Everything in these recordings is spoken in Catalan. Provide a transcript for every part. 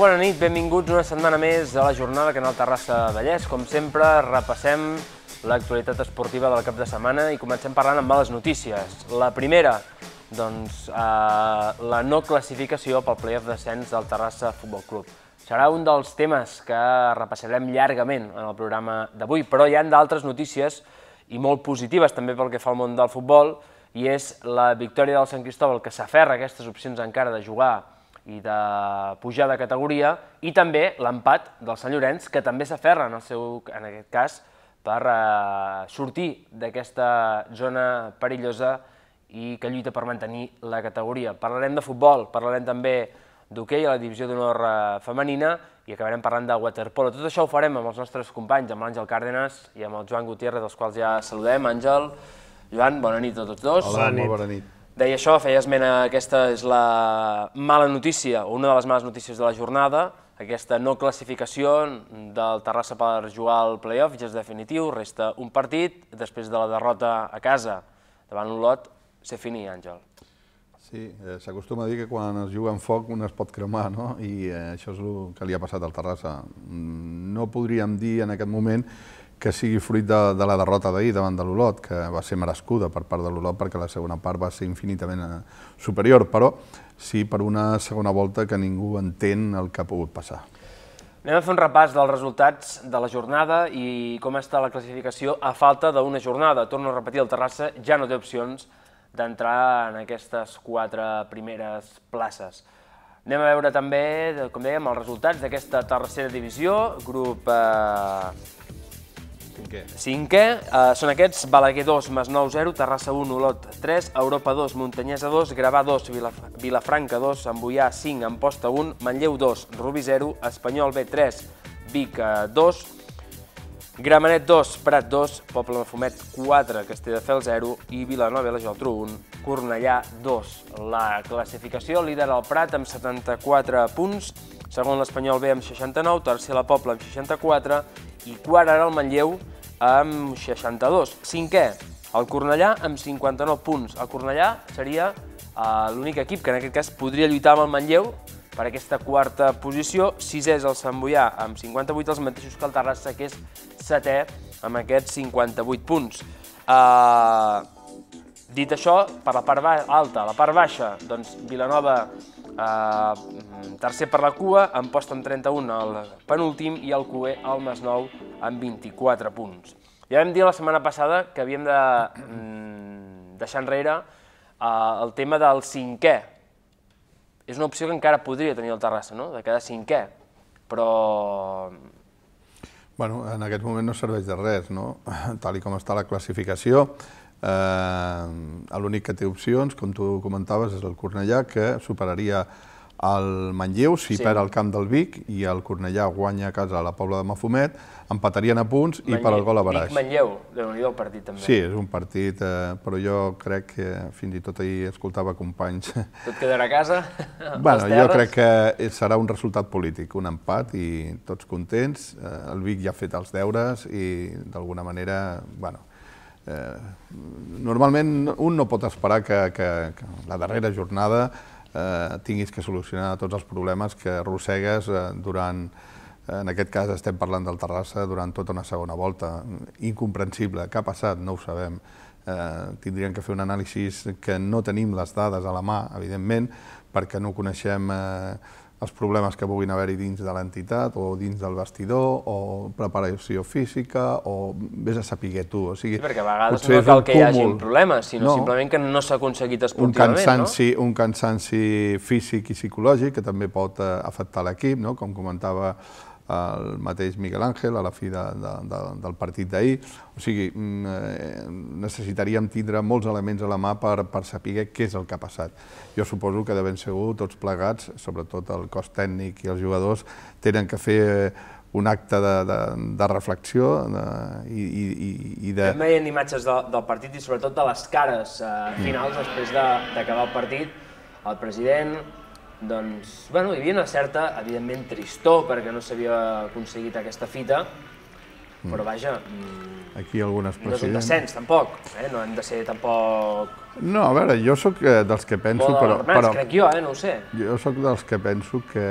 Bona nit, benvinguts una setmana més a la jornada Canal Terrassa Vallès. Com sempre, repassem l'actualitat esportiva del cap de setmana i comencem parlant amb males notícies. La primera, doncs, eh, la no classificació pel playoff descens del Terrassa Futbol Club. Serà un dels temes que repassarem llargament en el programa d'avui, però hi han d'altres notícies i molt positives també pel que fa al món del futbol, i és la victòria del Sant Cristòbal que s'aferra a aquestes opcions encara de jugar i de pujar de categoria, i també l'empat del Sant Llorenç, que també s'aferra, en, el seu, en aquest cas, per eh, sortir d'aquesta zona perillosa i que lluita per mantenir la categoria. Parlarem de futbol, parlarem també d'hoquei a la divisió d'honor eh, femenina i acabarem parlant de waterpolo. Tot això ho farem amb els nostres companys, amb l'Àngel Cárdenas i amb el Joan Gutiérrez, dels quals ja saludem. Àngel, Joan, bona nit a tots dos. Hola, molt bona nit. Deia això, feia esmena, aquesta és la mala notícia, o una de les males notícies de la jornada, aquesta no classificació del Terrassa per jugar al playoff, ja és definitiu, resta un partit, després de la derrota a casa davant l'Olot, se fini, Àngel. Sí, eh, s'acostuma a dir que quan es juga en foc un es pot cremar, no? I eh, això és el que li ha passat al Terrassa. Mm, no podríem dir en aquest moment que sigui fruit de, de la derrota d'ahir davant de l'Olot, que va ser merescuda per part de l'Olot perquè la segona part va ser infinitament eh, superior, però sí per una segona volta que ningú entén el que ha pogut passar. Anem a fer un repàs dels resultats de la jornada i com està la classificació a falta d'una jornada. Torno a repetir, el Terrassa ja no té opcions d'entrar en aquestes quatre primeres places. Anem a veure també, com dèiem, els resultats d'aquesta tercera divisió, grup eh, Cinquè. Cinquè, eh, són aquests, Balaguer 2, Masnou 0, Terrassa 1, Olot 3, Europa 2, Muntanyesa 2, Gravà 2, Vilaf Vilafranca 2, Amboià 5, Amposta 1, Manlleu 2, Rubí 0, Espanyol B 3, Vic 2, Gramenet 2, Prat 2, Poble Mafumet 4, Castelldefels 0 i Vilanova i la Geltrú 1, Cornellà 2. La classificació líder el Prat amb 74 punts, segon l'Espanyol B amb 69, tercer la Pobla amb 64 i quart ara el Manlleu amb 62. Cinquè, el Cornellà amb 59 punts. El Cornellà seria uh, l'únic equip que en aquest cas podria lluitar amb el Manlleu per aquesta quarta posició. Sisè és el Sant Boià amb 58, els mateixos que el Terrassa, que és setè amb aquests 58 punts. Uh, dit això, per la part alta, la part baixa, doncs Vilanova eh, tercer per la cua, en posta amb 31 el penúltim i el cué el Masnou amb 24 punts. Ja vam dir la setmana passada que havíem de mm, deixar enrere eh, el tema del cinquè. És una opció que encara podria tenir el Terrassa, no?, de quedar cinquè, però... Bueno, en aquest moment no serveix de res, no? Tal i com està la classificació, eh, l'únic que té opcions, com tu comentaves, és el Cornellà, que superaria el Manlleu si sí. perd el camp del Vic i el Cornellà guanya a casa a la Pobla de Mafumet, empatarien a punts i per al gol a baraix. Vic-Manlleu, déu nhi el partit també. Sí, és un partit, eh, però jo crec que fins i tot ahir escoltava companys... Tot quedarà a casa? bueno, jo crec que serà un resultat polític, un empat i tots contents. Eh, el Vic ja ha fet els deures i d'alguna manera, bueno, eh, normalment un no pot esperar que, que, que la darrera jornada eh, tinguis que solucionar tots els problemes que arrossegues eh, durant, en aquest cas estem parlant del Terrassa, durant tota una segona volta. Incomprensible, què ha passat? No ho sabem. Eh, tindríem que fer un anàlisi que no tenim les dades a la mà, evidentment, perquè no coneixem eh, els problemes que puguin haver-hi dins de l'entitat o dins del vestidor o preparació física o vés a saber tu. O sigui, sí, perquè a vegades no cal que hi hagi problemes, sinó no, simplement que no s'ha aconseguit esportivament, un cansanci, no? Un cansanci físic i psicològic que també pot eh, afectar l'equip, no? com comentava el mateix Miguel Ángel a la fi de, de, de, del partit d'ahir. O sigui, mm, eh, necessitaríem tindre molts elements a la mà per, per saber què és el que ha passat. Jo suposo que de ben segur tots plegats, sobretot el cos tècnic i els jugadors, tenen que fer un acte de, de, de reflexió de, i, i, i de... Hem veient imatges de, del partit i sobretot de les cares eh, finals després d'acabar el partit. El president, doncs, bueno, hi havia una certa, evidentment, tristor perquè no s'havia aconseguit aquesta fita, però vaja, mm, aquí algunes. No és un descens, tampoc, eh? no hem de ser tampoc... No, a veure, jo sóc eh, dels que penso... Però, però, crec jo, eh? no ho sé. Jo sóc dels que penso que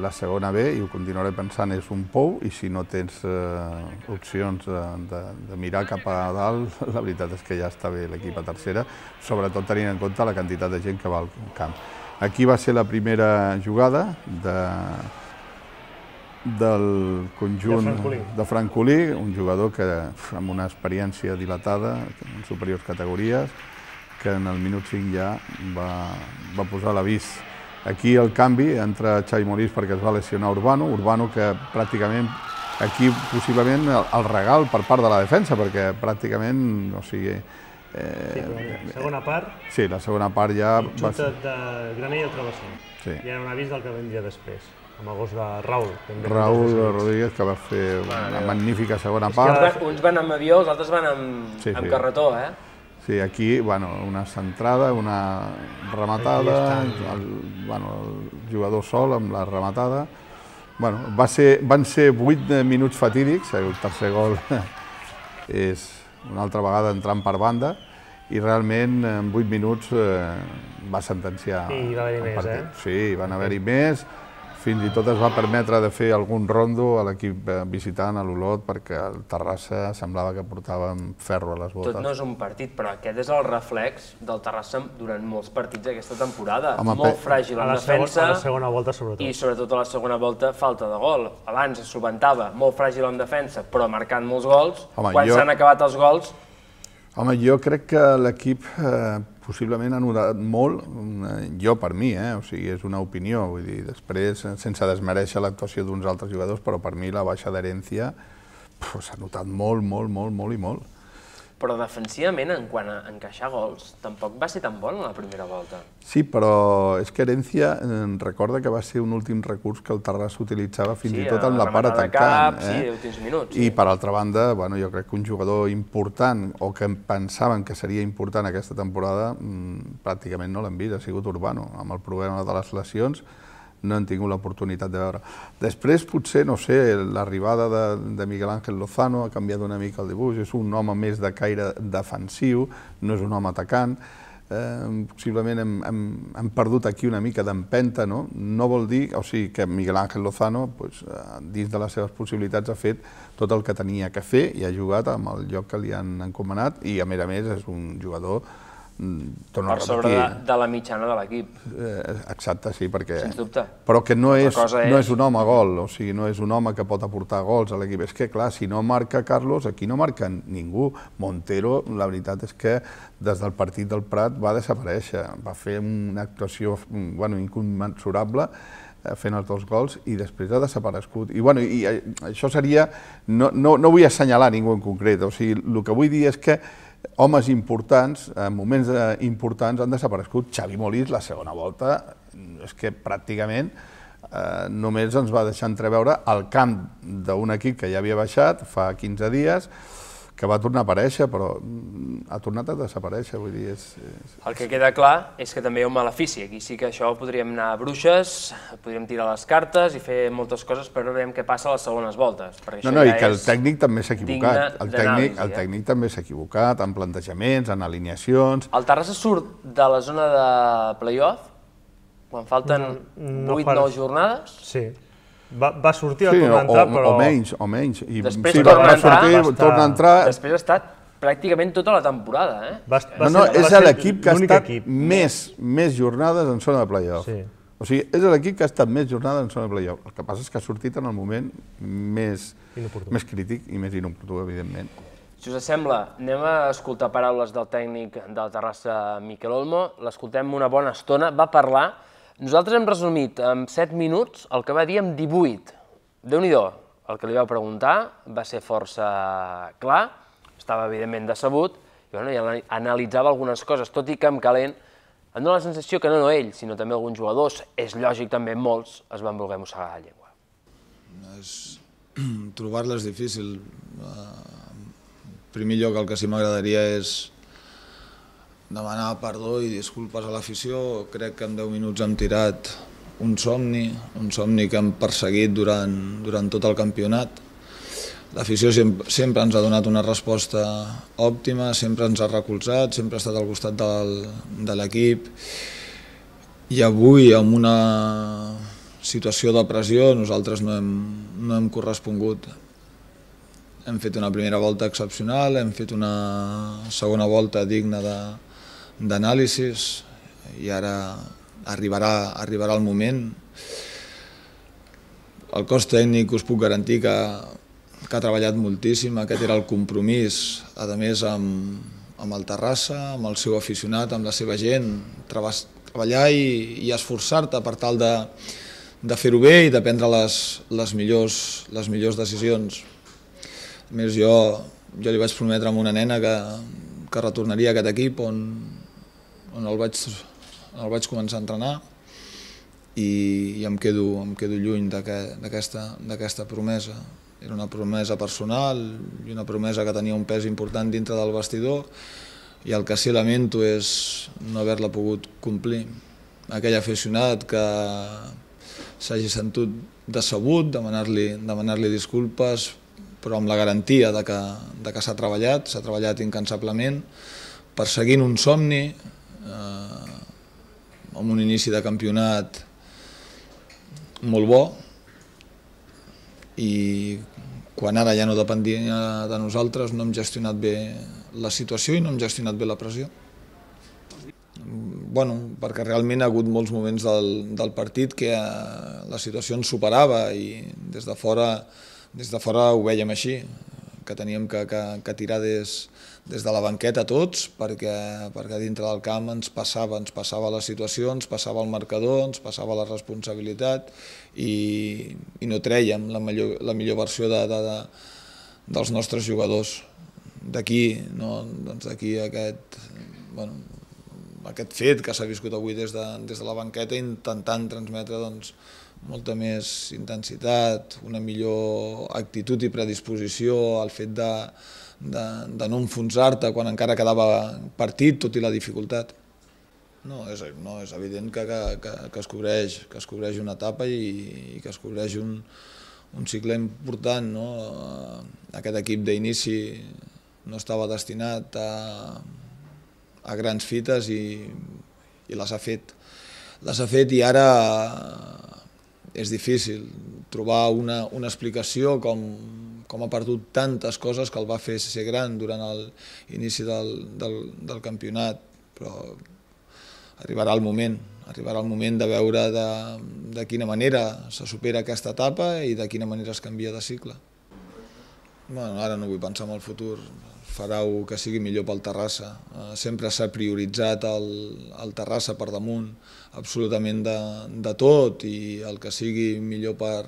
la segona B, i ho continuaré pensant, és un pou, i si no tens eh, opcions de, de, de mirar cap a dalt, la veritat és que ja està bé l'equip a tercera, sobretot tenint en compte la quantitat de gent que va al camp. Aquí va ser la primera jugada de, del conjunt de Francolí. de Francolí, un jugador que amb una experiència dilatada en superiors categories, que en el minut 5 ja va, va posar l'avís. Aquí el canvi entra Xavi Morís perquè es va lesionar Urbano, Urbano que pràcticament aquí possiblement el, el regal per part de la defensa, perquè pràcticament, o sigui... Eh, sí, la segona part... Sí, la segona part ja... va... Xuta de Granell al travessó. Sí. I era un avís del que vindria després amb el gos de Raül. Raül Rodríguez, que va fer una magnífica segona part. Uns van amb avió, els altres van amb, sí, amb sí. carretó, eh? Sí, aquí, bueno, una centrada, una rematada, el, bueno, el jugador sol amb la rematada. Bueno, va ser, van ser 8 minuts fatídics, el tercer gol és una altra vegada entrant per banda, i realment en 8 minuts eh, va sentenciar I va haver-hi més, partit. eh? Sí, van haver-hi més, fins i tot es va permetre de fer algun rondo a l'equip eh, visitant a l'Olot perquè el Terrassa semblava que portava ferro a les botes. Tot no és un partit, però aquest és el reflex del Terrassa durant molts partits d'aquesta temporada. Home, Molt fràgil en defensa. A la segona volta, sobretot. I sobretot a la segona volta, falta de gol. Abans es solventava, molt fràgil en defensa, però marcant molts gols. Home, Quan jo... s'han acabat els gols... Home, jo crec que l'equip eh, possiblement ha notat molt, eh, jo per mi, eh? o sigui, és una opinió, vull dir, després, eh, sense desmereixer l'actuació d'uns altres jugadors, però per mi la baixa d'herència s'ha notat molt, molt, molt, molt i molt però defensivament, en quant a encaixar gols, tampoc va ser tan bon la primera volta. Sí, però és que Herència recorda que va ser un últim recurs que el Terrassa utilitzava fins sí, i tot en la part atacant. Cap, eh? Sí, últims minuts. I per altra banda, bueno, jo crec que un jugador important, o que pensaven que seria important aquesta temporada, mmm, pràcticament no l'hem vist, ha sigut Urbano, amb el problema de les lesions, no han tingut l'oportunitat de veure. Després, potser, no sé, l'arribada de, de Miguel Ángel Lozano ha canviat una mica el dibuix, és un home més de caire defensiu, no és un home atacant, eh, possiblement hem, hem, hem perdut aquí una mica d'empenta, no? No vol dir, o sigui, que Miguel Ángel Lozano, pues, eh, dins de les seves possibilitats, ha fet tot el que tenia que fer i ha jugat amb el lloc que li han encomanat i, a més a més, és un jugador torno per sobre de, de la mitjana de l'equip. Eh, exacte, sí, perquè... Sens dubte. Però que no és, és, no és un home gol, o sigui, no és un home que pot aportar gols a l'equip. És que, clar, si no marca Carlos, aquí no marca ningú. Montero, la veritat és que des del partit del Prat va desaparèixer, va fer una actuació bueno, incommensurable, eh, fent els dos gols i després ha desaparegut. I, bueno, i eh, això seria... No, no, no vull assenyalar ningú en concret, o sigui, el que vull dir és que homes importants, en moments eh, importants, han desaparegut. Xavi Molís, la segona volta, és que pràcticament eh, només ens va deixar entreveure el camp d'un equip que ja havia baixat fa 15 dies, que va tornar a aparèixer, però mm, ha tornat a desaparèixer, vull dir, és, és... El que queda clar és que també hi ha un malefici, aquí sí que això podríem anar a bruixes, podríem tirar les cartes i fer moltes coses, però veurem què passa a les segones voltes. Perquè no, no, ja i que el tècnic també s'ha equivocat, el tècnic, el eh? tècnic també s'ha equivocat en plantejaments, en alineacions... El Terrassa surt de la zona de playoff quan falten no, no 8-9 jornades? Sí. Va, va sortir, sí, va tornar a entrar, o, però... O menys, o menys. I, Després sí, torna, va, sortir, estar... torna a entrar... Després ha estat pràcticament tota la temporada, eh? Va, va no, no, és l'equip que ha estat equip. més, més jornades en zona de playoff. Sí. O sigui, és l'equip que ha estat més jornades en zona de playoff. El que passa és que ha sortit en el moment més, més crític i més inoportú, evidentment. Si us sembla, anem a escoltar paraules del tècnic del Terrassa, Miquel Olmo. L'escoltem una bona estona. Va parlar nosaltres hem resumit en 7 minuts el que va dir en 18. déu nhi el que li vau preguntar va ser força clar, estava evidentment decebut, i, bueno, i analitzava algunes coses, tot i que amb calent em dóna la sensació que no no ell, sinó també alguns jugadors, és lògic també molts, es van voler mossegar la llengua. És... Trobar-la és difícil. En primer lloc el que sí m'agradaria és demanar perdó i disculpes a l'afició. Crec que en 10 minuts hem tirat un somni, un somni que hem perseguit durant, durant tot el campionat. L'afició sempre, sempre ens ha donat una resposta òptima, sempre ens ha recolzat, sempre ha estat al costat del, de l'equip i avui, amb una situació de pressió, nosaltres no hem, no hem correspongut. Hem fet una primera volta excepcional, hem fet una segona volta digna d'anàlisis i ara arribarà, arribarà el moment. El cos tècnic us puc garantir que que ha treballat moltíssim, aquest era el compromís, a més amb, amb el Terrassa, amb el seu aficionat, amb la seva gent, treballar i, i esforçar-te per tal de, de fer-ho bé i de prendre les, les, millors, les millors decisions. A més, jo, jo li vaig prometre a una nena que, que retornaria a aquest equip on, on el, vaig, el vaig començar a entrenar i, i em, quedo, em quedo lluny d'aquesta promesa. Era una promesa personal i una promesa que tenia un pes important dintre del vestidor i el que sí lamento és no haver-la pogut complir. Aquell aficionat que s'hagi sentit decebut, demanar-li demanar, -li, disculpes, però amb la garantia de que, de que s'ha treballat, s'ha treballat incansablement, perseguint un somni, eh, amb un inici de campionat molt bo, i quan ara ja no dependia de nosaltres no hem gestionat bé la situació i no hem gestionat bé la pressió. Bueno, perquè realment ha hagut molts moments del, del partit que eh, la situació ens superava i des de fora, des de fora ho veiem així, que teníem que, que, que tirar des, des de la banqueta tots, perquè, perquè dintre del camp ens passava, ens passava la situació, ens passava el marcador, ens passava la responsabilitat i, i no trèiem la millor, la millor versió de, de, de, dels nostres jugadors. D'aquí no? doncs d'aquí aquest, bueno, aquest fet que s'ha viscut avui des de, des de la banqueta intentant transmetre doncs, molta més intensitat, una millor actitud i predisposició al fet de, de, de no enfonsar-te quan encara quedava partit, tot i la dificultat. No, és, no, és evident que, que, que, que, es cobreix, que es cobreix una etapa i, i que es cobreix un, un cicle important. No? Aquest equip d'inici no estava destinat a, a grans fites i, i les ha fet. Les ha fet i ara és difícil trobar una, una explicació com, com ha perdut tantes coses que el va fer ser gran durant l'inici del, del, del campionat, però arribarà el moment, arribarà el moment de veure de, de quina manera se supera aquesta etapa i de quina manera es canvia de cicle. Bueno, ara no vull pensar en el futur, farà que sigui millor pel Terrassa. Eh, sempre s'ha prioritzat el, el Terrassa per damunt absolutament de, de tot i el que sigui millor per,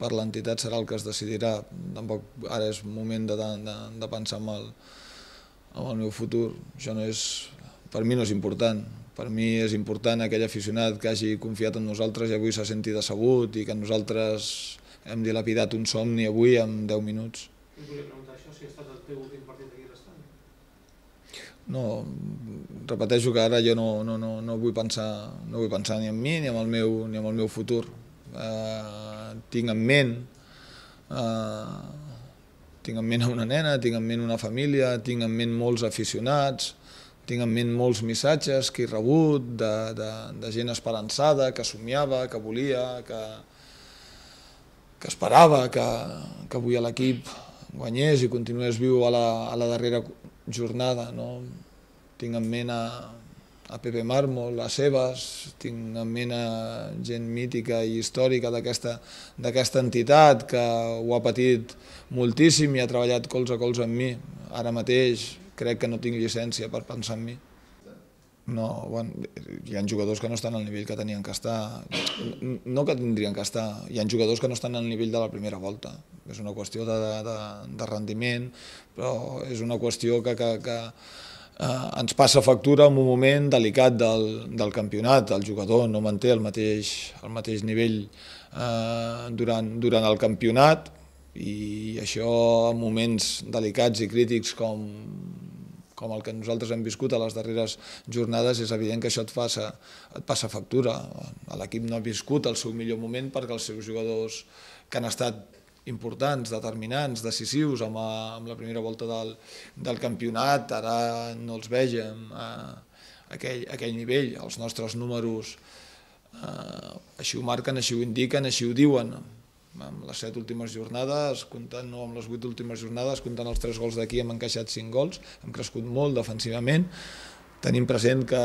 per l'entitat serà el que es decidirà. Tampoc ara és moment de, de, de pensar en el, en el meu futur. Això no és, per mi no és important. Per mi és important aquell aficionat que hagi confiat en nosaltres i avui s'ha sentit decebut i que nosaltres hem dilapidat un somni avui en 10 minuts. Us volia preguntar això, si ha estat el teu últim partit no, repeteixo que ara jo no, no, no, no, vull pensar, no vull pensar ni en mi ni en el meu, ni en el meu futur. Uh, tinc en ment uh, tinc en ment una nena, tinc en ment una família, tinc en ment molts aficionats, tinc en ment molts missatges que he rebut de, de, de gent esperançada, que somiava, que volia, que, que esperava que, que avui l'equip guanyés i continués viu a la, a la darrera jornada. No? Tinc en ment a, a Pepe Mármol, a Sebas, tinc en ment a gent mítica i històrica d'aquesta entitat que ho ha patit moltíssim i ha treballat colze a colze amb mi. Ara mateix crec que no tinc llicència per pensar en mi. No, bueno, hi ha jugadors que no estan al nivell que tenien que estar. No que tindrien que estar, hi ha jugadors que no estan al nivell de la primera volta. És una qüestió de, de, de rendiment, però és una qüestió que, que, que eh, ens passa factura en un moment delicat del, del campionat. El jugador no manté el mateix, el mateix nivell eh, durant, durant el campionat i això en moments delicats i crítics com com el que nosaltres hem viscut a les darreres jornades, és evident que això et passa, et passa factura. L'equip no ha viscut el seu millor moment perquè els seus jugadors que han estat importants, determinants, decisius amb, amb la primera volta del, del campionat, ara no els vegem a, a aquell, a aquell nivell, els nostres números eh, així ho marquen, així ho indiquen, així ho diuen, amb les set últimes jornades, comptant no amb les vuit últimes jornades, comptant els tres gols d'aquí hem encaixat cinc gols, hem crescut molt defensivament, tenim present que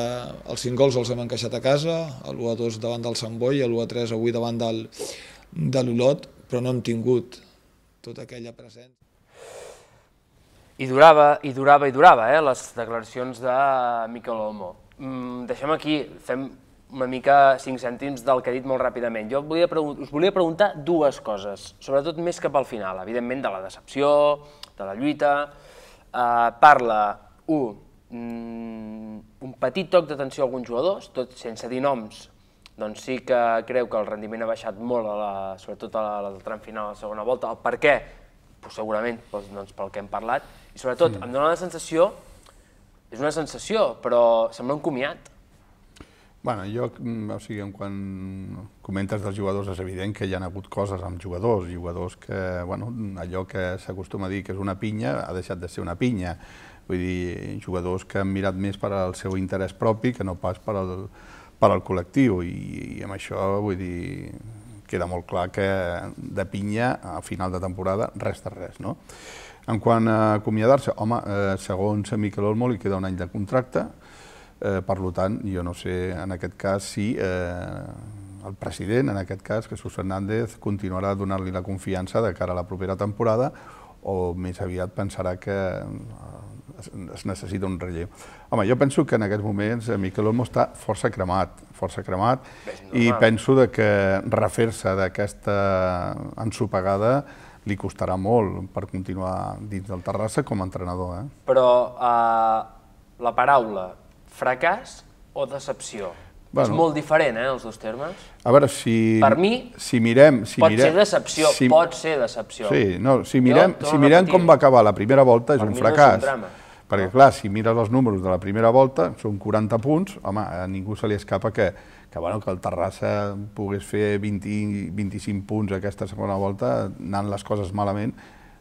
els cinc gols els hem encaixat a casa, l'1-2 davant del Sant Boi, l'1-3 avui davant del, de l'Olot, però no hem tingut tota aquella presència. I durava, i durava, i durava, eh, les declaracions de Miquel Olmo. Mm, deixem aquí, fem una mica cinc cèntims del que he dit molt ràpidament. Jo volia us volia preguntar dues coses, sobretot més cap al final, evidentment de la decepció, de la lluita. Uh, parla, un, mm, un petit toc d'atenció a alguns jugadors, tot sense dir noms, doncs sí que creu que el rendiment ha baixat molt, a la, sobretot a la, a la tram final, a la segona volta. El per què? Pues segurament doncs, doncs pel que hem parlat. I sobretot sí. em dóna la sensació, és una sensació, però sembla un comiat. Bueno, jo, mm, o sigui, quan comentes dels jugadors, és evident que hi ha hagut coses amb jugadors, jugadors que, bueno, allò que s'acostuma a dir que és una pinya, ha deixat de ser una pinya. Vull dir, jugadors que han mirat més per al seu interès propi que no pas per al, per al col·lectiu i, i amb això vull dir queda molt clar que de pinya a final de temporada res de res. No? En quant a acomiadar-se, home, eh, segons Miquel Olmo li queda un any de contracte, eh, per tant, jo no sé en aquest cas si eh, el president, en aquest cas, Jesús Fernández, continuarà donant-li la confiança de cara a la propera temporada o més aviat pensarà que es, es necessita un relleu. Home, jo penso que en aquests moments eh, Miquel Olmo està força cremat, força cremat, i penso de que refer-se d'aquesta ensopegada li costarà molt per continuar dins del Terrassa com a entrenador. Eh? Però uh, la paraula fracàs o decepció? Bueno, és molt diferent, eh, els dos termes. A veure, si... Per mi, si mirem, si pot mirem, ser decepció, si, pot ser decepció. Sí, no, si mirem, si mirem com va acabar la primera volta, és un fracàs. No és un perquè, clar, si mires els números de la primera volta, són 40 punts, home, a ningú se li escapa que, que, bueno, que el Terrassa pogués fer 20, 25 punts aquesta segona volta, anant les coses malament,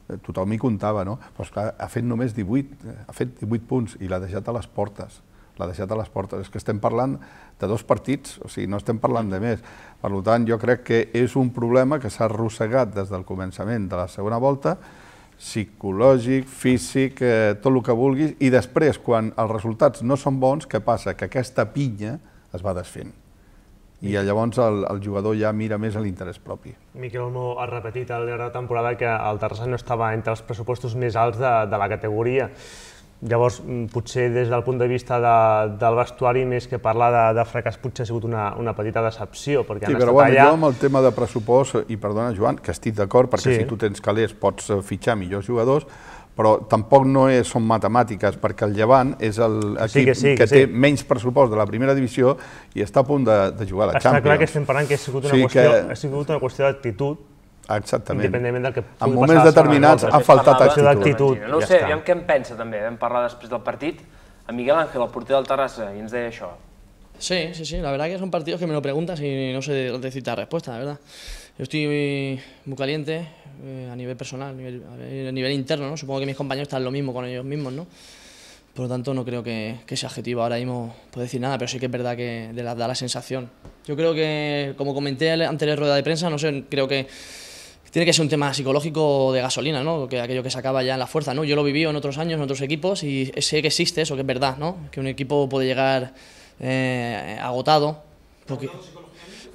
eh, tothom hi comptava, no? Però, esclar, ha fet només 18, eh, ha fet 18 punts i l'ha deixat a les portes l'ha deixat a les portes. És que estem parlant de dos partits, o sigui, no estem parlant de més. Per tant, jo crec que és un problema que s'ha arrossegat des del començament de la segona volta, psicològic, físic, eh, tot el que vulguis, i després, quan els resultats no són bons, què passa? Que aquesta pinya es va desfent. I llavors el, el jugador ja mira més a l'interès propi. Miquel Olmo ha repetit al llarg de la temporada que el Terrassa no estava entre els pressupostos més alts de, de la categoria. Llavors, mm, potser des del punt de vista de, del vestuari, més que parlar de, de fracàs, potser ha sigut una, una petita decepció, perquè sí, han però estat bueno, allà... Jo amb el tema de pressupost, i perdona Joan, que estic d'acord, perquè sí. si tu tens calés pots eh, fitxar millors jugadors, però tampoc no és, són matemàtiques, perquè el Llevant és l'equip sí que, sí, que, que sí. té menys pressupost de la primera divisió i està a punt de, de jugar a la està Champions. Està clar que estem parlant que ha sigut una sí qüestió, que... ha sigut una qüestió d'actitud, Exactament. Independentment del que En moments determinats ha faltat actitud. No ho sé, aviam què en pensa també. Vam parlar després del partit a Miguel Ángel, el porter del Terrassa, i ens deia això. Sí, sí, sí, la verdad que son partidos que me lo preguntas y no sé decirte la respuesta, la verdad. Yo estoy muy caliente eh, a nivel personal, a nivel, a nivel interno, ¿no? Supongo que mis compañeros están lo mismo con ellos mismos, ¿no? Por lo tanto, no creo que, que ese adjetivo ahora mismo pueda decir nada, pero sí que es verdad que de la, da la sensación. Yo creo que, como comenté de la rueda de prensa, no sé, creo que tiene que ser un tema psicológico de gasolina, ¿no? Que aquello que se acaba ya en la fuerza, ¿no? Yo lo viví en otros años, en otros equipos, y sé que existe eso, que es verdad, ¿no? Que un equipo puede llegar eh, agotado. Porque...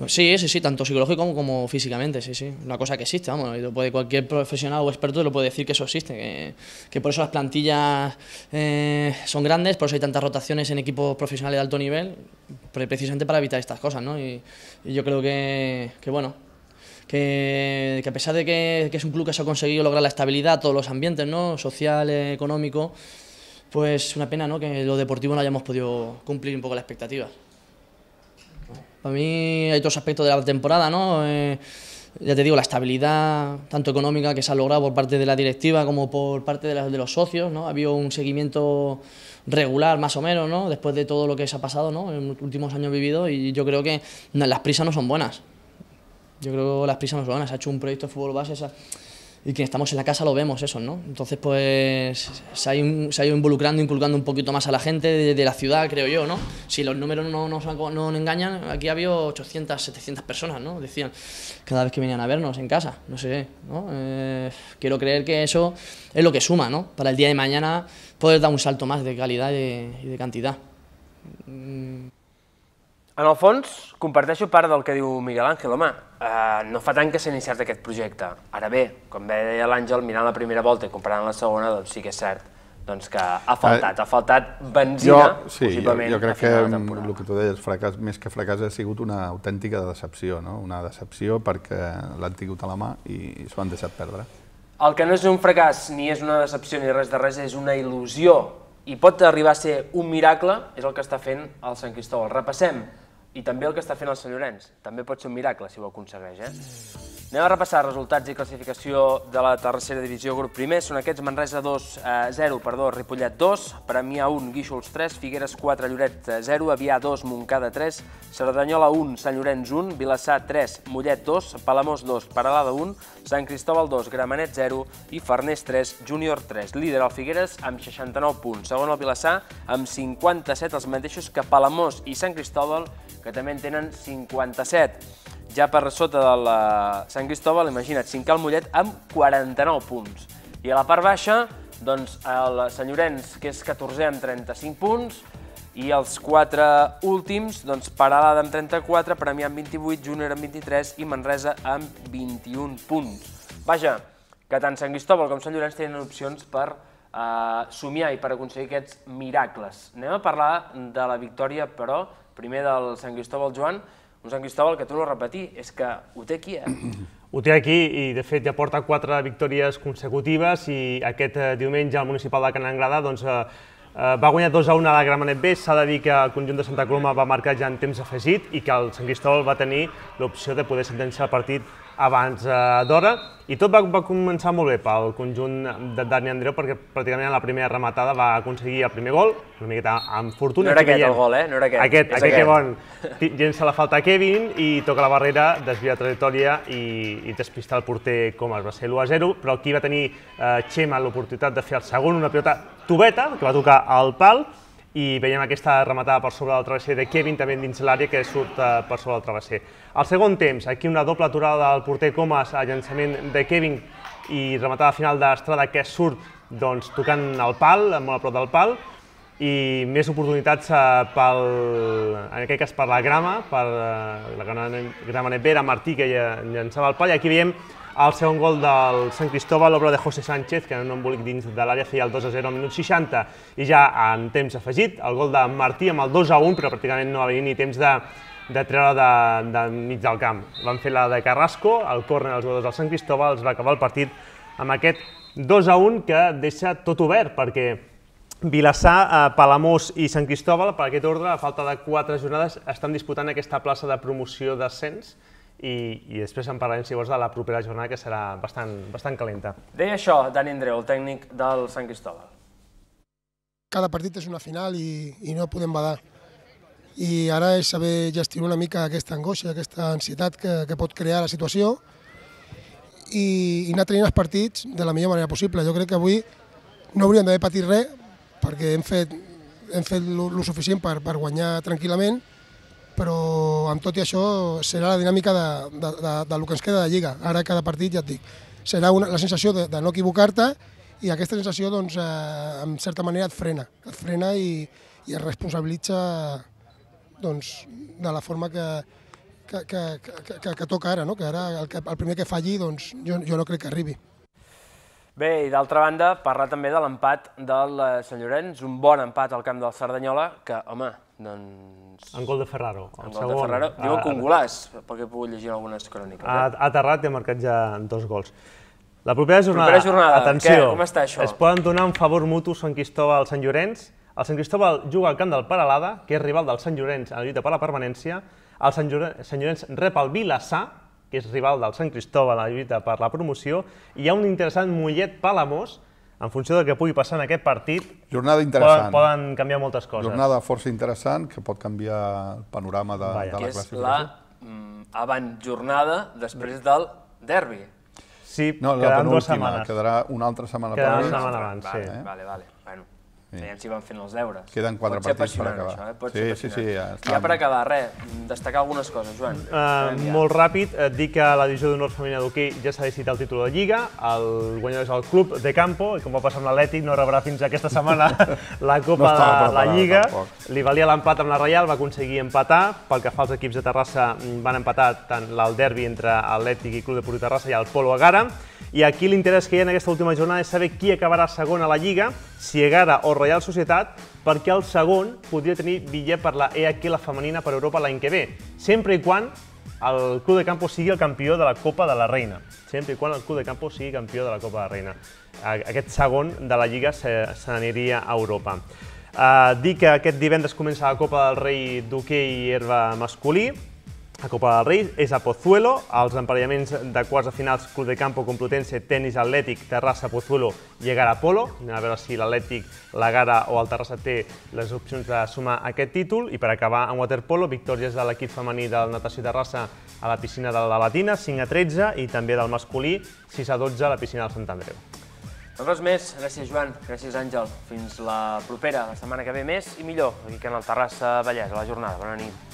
Sí, sí, sí, tanto psicológico como, como, físicamente, sí, sí. Una cosa que existe, vamos, puede, cualquier profesional o experto lo puede decir que eso existe, que, que por eso las plantillas eh, son grandes, por eso hay tantas rotaciones en equipos profesionales de alto nivel, precisamente para evitar estas cosas, ¿no? Y, y yo creo que, que bueno, que, a pesar de que, es un club que se ha conseguido lograr la estabilidad, todos los ambientes, ¿no? social, económico, pues una pena ¿no? que lo deportivo no hayamos podido cumplir un poco las expectativas. Para mí hay otros aspectos de la temporada, ¿no? Eh, ya te digo, la estabilidad tanto económica que se ha logrado por parte de la directiva como por parte de, de los socios, ¿no? Ha habido un seguimiento regular más o menos, ¿no? Después de todo lo que se ha pasado, ¿no? En los últimos años vividos y yo creo que las prisas no son buenas. Yo creo que las prisas no son buenas. Se ha hecho un proyecto de fútbol base, y que estamos en la casa lo vemos eso, ¿no? Entonces, pues se ha, ido, se ha involucrando, inculcando un poquito más a la gente de, la ciudad, creo yo, ¿no? Si los números no nos no, engañan, aquí había 800, 700 personas, ¿no? Decían cada vez que venían a vernos en casa, no sé, ¿no? Eh, quiero creer que eso es lo que suma, ¿no? Para el día de mañana poder dar un salto más de calidad y de, y de cantidad. En el fons, comparteixo part del que diu Miguel Ángel, home, eh, no fa tant que s'ha iniciat aquest projecte. Ara bé, com bé deia l'Àngel, mirant la primera volta i comparant la segona, doncs sí que és cert doncs que ha faltat, eh, ha faltat benzina, jo, sí, possiblement, jo, jo crec que el que tu deies, fracàs, més que fracàs, ha sigut una autèntica decepció, no? una decepció perquè l'han tingut a la mà i, i s'ho han deixat perdre. El que no és un fracàs, ni és una decepció, ni res de res, és una il·lusió i pot arribar a ser un miracle, és el que està fent el Sant Cristòbal. Repassem i també el que està fent el Sant Llorenç. També pot ser un miracle si ho aconsegueix. Eh? Anem a repassar resultats i classificació de la tercera divisió grup primer. Són aquests Manresa 2, eh, 0, perdó, Ripollet 2, Premià 1, Guíxols 3, Figueres 4, Lloret 0, Avià 2, Montcada 3, Cerdanyola 1, Sant Llorenç 1, Vilassar 3, Mollet 2, Palamós 2, Paralada 1, Sant Cristóbal 2, Gramenet 0 i Farners 3, Júnior 3. Líder el Figueres amb 69 punts. Segon el Vilassar amb 57, els mateixos que Palamós i Sant Cristóbal, que també en tenen 57 ja per sota de la Sant Cristòbal, imagina't, Cincal Mollet amb 49 punts. I a la part baixa, doncs, el Sant Llorenç, que és 14 amb 35 punts, i els quatre últims, doncs, Paralada amb 34, Premià amb 28, Júnior amb 23 i Manresa amb 21 punts. Vaja, que tant Sant Cristòbal com Sant Llorenç tenen opcions per eh, somiar i per aconseguir aquests miracles. Anem a parlar de la victòria, però, primer del Sant Cristòbal Joan, un Sant Cristòbal que torno a repetir, és que ho té aquí, eh? Ho té aquí i, de fet, ja porta quatre victòries consecutives i aquest eh, diumenge al municipal de Can Anglada doncs, eh, eh, va guanyar 2 a 1 a la Gramenet B. S'ha de dir que el conjunt de Santa Coloma va marcar ja en temps afegit i que el Sant Cristòbal va tenir l'opció de poder sentenciar el partit abans eh, d'hora i tot va, va començar molt bé pel conjunt de Dani Andreu perquè pràcticament en la primera rematada va aconseguir el primer gol, una miqueta amb fortuna. No era aquest el gol, eh? No era aquest. Aquest, aquest, aquest. que bon. Llença la falta a Kevin i toca la barrera, desvia la trajectòria i, i despista el porter com es va ser l'1 a 0, però aquí va tenir eh, Xema l'oportunitat de fer el segon, una pilota tubeta, que va tocar al pal, i veiem aquesta rematada per sobre del travesser de Kevin, també dins l'àrea, que surt eh, per sobre del travesser. Al segon temps, aquí una doble aturada del porter Comas a llançament de Kevin i rematada final d'Estrada que surt doncs, tocant el pal, molt a prop del pal, i més oportunitats eh, pel, en aquest cas per la grama, per eh, la grama nevera, Martí, que llançava el pal, i aquí veiem el segon gol del Sant Cristóbal, l'obra de José Sánchez, que en un embolic dins de l'àrea feia el 2 a 0 al minut 60, i ja en temps afegit, el gol de Martí amb el 2 a 1, però pràcticament no va venir ni temps de, de treure de, de mig del camp. Van fer la de Carrasco, el córner dels jugadors del Sant Cristóbal, els va acabar el partit amb aquest 2 a 1 que deixa tot obert, perquè Vilassar, eh, Palamós i Sant Cristóbal, per aquest ordre, a falta de quatre jornades, estan disputant aquesta plaça de promoció d'ascens, i, i després en parlarem, si vols, de la propera jornada, que serà bastant, bastant calenta. Deia això Dani Andreu, el tècnic del Sant Cristòbal. Cada partit és una final i, i no podem badar. I ara és saber gestionar una mica aquesta angoixa, aquesta ansietat que, que pot crear la situació i, i anar tenint els partits de la millor manera possible. Jo crec que avui no hauríem d'haver patit res perquè hem fet, hem fet el suficient per, per guanyar tranquil·lament però amb tot i això serà la dinàmica de, de, de, de lo que ens queda de Lliga. Ara cada partit, ja et dic, serà una, la sensació de, de no equivocar-te i aquesta sensació, doncs, eh, en certa manera et frena, et frena i, i et responsabilitza doncs, de la forma que, que, que, que, que, que toca ara, no? que ara el, que, el primer que falli doncs, jo, jo no crec que arribi. Bé, i d'altra banda, parlar també de l'empat del eh, Sant Llorenç, un bon empat al camp del Cerdanyola, que, home, doncs... En gol de Ferraro. En gol de Ferraro. Diu que un golàs, perquè he pogut llegir algunes cròniques. Ha, ha aterrat i ha marcat ja dos gols. La propera jornada, propera jornada atenció, què? com està això? es poden donar un favor mutu Sant Cristóbal al Sant Llorenç. El Sant Cristóbal juga al camp del Paralada, que és rival del Sant Llorenç en la lluita per la permanència. El Sant Llorenç, Sant Llorenç rep el Vilassar, que és rival del Sant Cristóbal en la lluita per la promoció. I hi ha un interessant Mollet Palamós, en funció del que pugui passar en aquest partit, Jornada interessant. Poden, poden canviar moltes coses. Jornada força interessant, que pot canviar el panorama de, Vaja. de la classificació. Que és la mm, avant jornada després del derbi. Sí, No, la quedaran dues setmanes. quedarà una altra setmana Quedarà per una setmana abans, vale, sí. Vale, vale. Bueno, veiem si van fent els deures. Queden quatre Pot partits per acabar. Això, eh? Pot Sí, ser sí, sí, ja I ja per acabar, res, destacar algunes coses, Joan. Uh, Anem ja. molt ràpid, et dic que la divisió d'honor femenina d'hoquei ja s'ha decidit el títol de Lliga, el guanyador és el Club de Campo, i com va passar amb l'Atlètic, no rebrà fins aquesta setmana la Copa No de la Lliga. tampoc. Li valia l'empat amb la Reial, va aconseguir empatar. Pel que fa als equips de Terrassa, van empatar tant el derbi entre Atlètic i Club de Puri Terrassa i el Polo Agara. I aquí l'interès que hi ha en aquesta última jornada és saber qui acabarà segon a la Lliga, si Egara o Reial Societat, perquè el segon podria tenir bitllet per la EAQ, la femenina, per Europa l'any que ve, sempre i quan el Club de Campo sigui el campió de la Copa de la Reina. Sempre i quan el Club de Campo sigui campió de la Copa de la Reina. Aquest segon de la Lliga se, se n'aniria a Europa. Uh, dir que aquest divendres comença la Copa del Rei d'hoquei i herba masculí. La Copa del Rei és a Pozuelo, els emparellaments de quarts de finals Club de Campo, Complutense, Tenis Atlètic, Terrassa, Pozuelo i Egara Polo. Anem a veure si l'Atlètic, l'Egara o el Terrassa té les opcions de sumar aquest títol. I per acabar, en waterpolo, victòries de l'equip femení del Natació Terrassa a la piscina de la Latina, 5 a 13, i també del masculí, 6 a 12 a la piscina del Sant Andreu. No res més, gràcies Joan, gràcies Àngel. Fins la propera, la setmana que ve més i millor, aquí en el Terrassa Vallès, a la jornada. Bona nit.